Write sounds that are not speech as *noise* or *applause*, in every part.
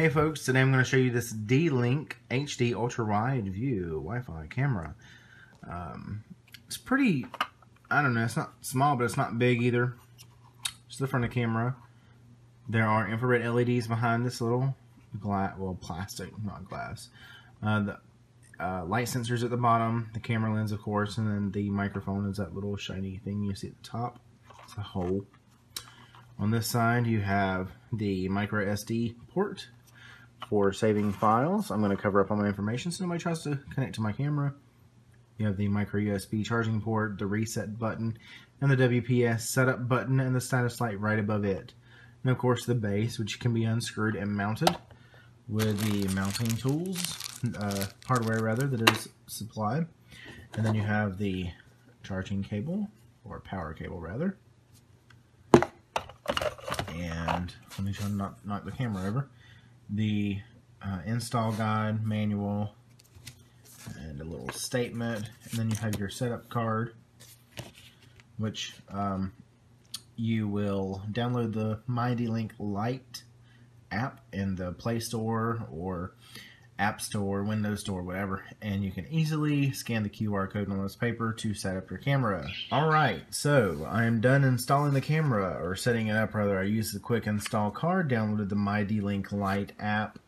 Hey folks, today I'm going to show you this D-Link HD Ultra Wide View Wi-Fi camera. Um, it's pretty, I don't know, it's not small, but it's not big either. Just the front of the camera. There are infrared LEDs behind this little glass, well, plastic, not glass. Uh, the uh, light sensors at the bottom, the camera lens, of course, and then the microphone is that little shiny thing you see at the top. It's a hole. On this side, you have the micro SD port for saving files. I'm going to cover up all my information so nobody tries to connect to my camera. You have the micro USB charging port, the reset button, and the WPS setup button and the status light right above it. And of course the base, which can be unscrewed and mounted with the mounting tools, uh, hardware rather, that is supplied. And then you have the charging cable, or power cable rather. And let me try to knock, knock the camera over the uh, install guide, manual, and a little statement. And then you have your setup card, which um, you will download the mydlink Lite app in the Play Store or App Store, Windows Store, whatever, and you can easily scan the QR code on this paper to set up your camera. Alright, so I am done installing the camera, or setting it up rather. I used the quick install card, downloaded the mydlink Lite app,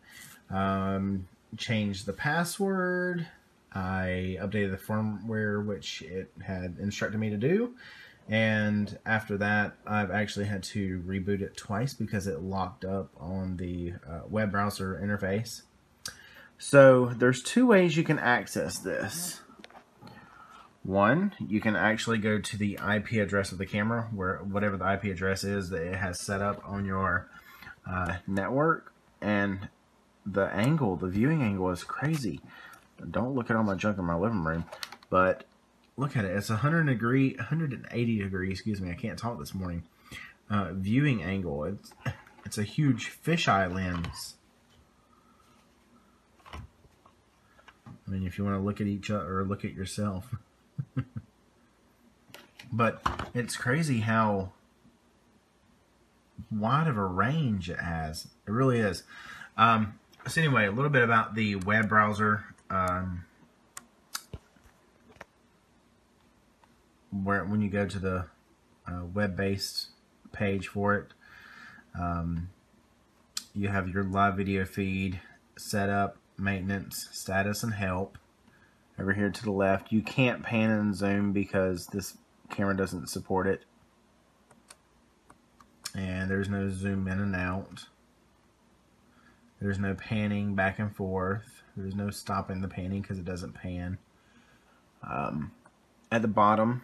um, changed the password, I updated the firmware, which it had instructed me to do, and after that, I've actually had to reboot it twice because it locked up on the uh, web browser interface. So there's two ways you can access this. One, you can actually go to the IP address of the camera, where whatever the IP address is that it has set up on your uh, network, and the angle, the viewing angle is crazy. Don't look at all my junk in my living room, but look at it. It's 100 degree, 180 degree. Excuse me, I can't talk this morning. Uh, viewing angle. It's *laughs* it's a huge fisheye lens. I mean, if you want to look at each other or look at yourself. *laughs* but it's crazy how wide of a range it has. It really is. Um, so anyway, a little bit about the web browser. Um, where when you go to the uh, web-based page for it, um, you have your live video feed set up maintenance, status, and help. Over here to the left, you can't pan and zoom because this camera doesn't support it. And there's no zoom in and out. There's no panning back and forth. There's no stopping the panning because it doesn't pan. Um, at the bottom,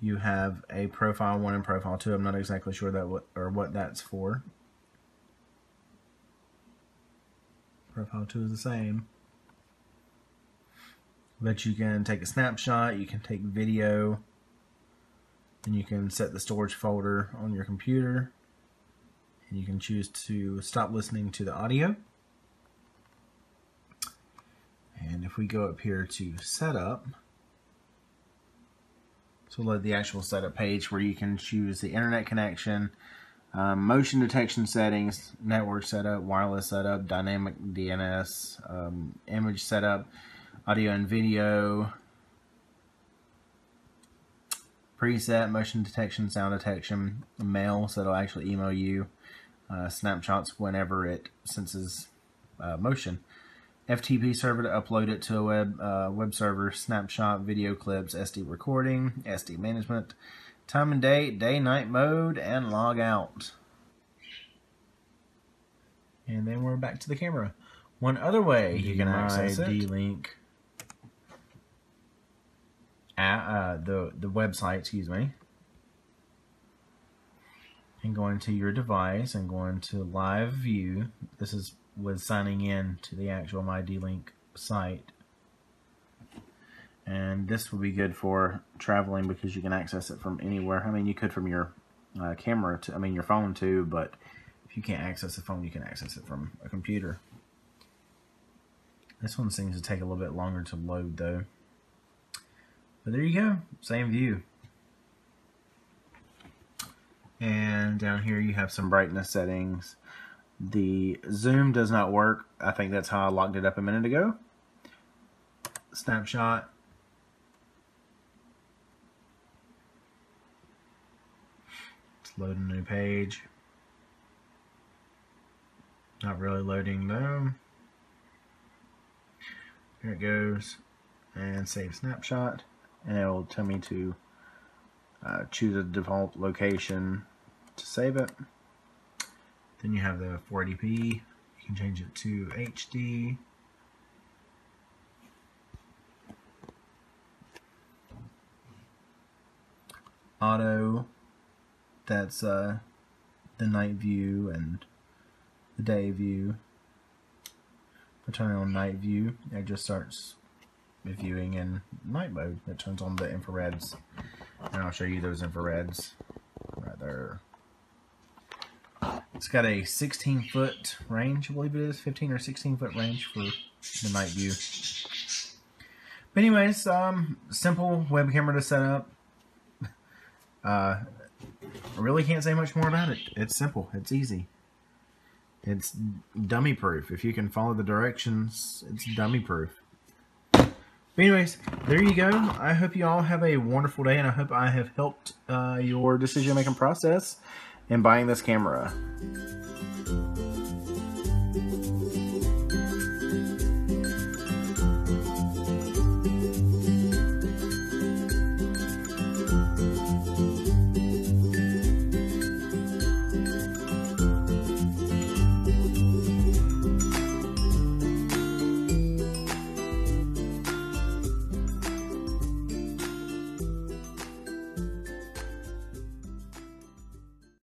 you have a profile one and profile two. I'm not exactly sure that what or what that's for. Profile 2 is the same. But you can take a snapshot, you can take video, and you can set the storage folder on your computer. And you can choose to stop listening to the audio. And if we go up here to setup, so load the actual setup page where you can choose the internet connection, um, motion detection settings, network setup, wireless setup, dynamic DNS, um, image setup, audio and video, preset, motion detection, sound detection, mail, so it'll actually email you uh, snapshots whenever it senses uh, motion. FTP server to upload it to a web uh, web server, snapshot, video clips, SD recording, SD management, time and date, day night mode, and log out. And then we're back to the camera. One other way you can access it. D-Link. Uh, the the website, excuse me. And going to your device and going to live view. This is with signing in to the actual mydlink site and this will be good for traveling because you can access it from anywhere. I mean, you could from your uh, camera to, I mean, your phone too, but if you can't access the phone, you can access it from a computer. This one seems to take a little bit longer to load though. But there you go, same view. And down here you have some brightness settings. The zoom does not work. I think that's how I locked it up a minute ago. Snapshot. Loading a new page. Not really loading though. Here it goes. And save snapshot. And it will tell me to uh, choose a default location to save it. Then you have the 480p. You can change it to HD. That's uh, the night view and the day view. I turn on night view, it just starts viewing in night mode. It turns on the infrareds. And I'll show you those infrareds right there. It's got a 16 foot range, I believe it is, 15 or 16 foot range for the night view. But anyways, um, simple web camera to set up. *laughs* Uh, Really can't say much more about it. It's simple. It's easy. It's dummy proof. If you can follow the directions, it's dummy proof. But anyways, there you go. I hope you all have a wonderful day, and I hope I have helped uh, your decision making process in buying this camera.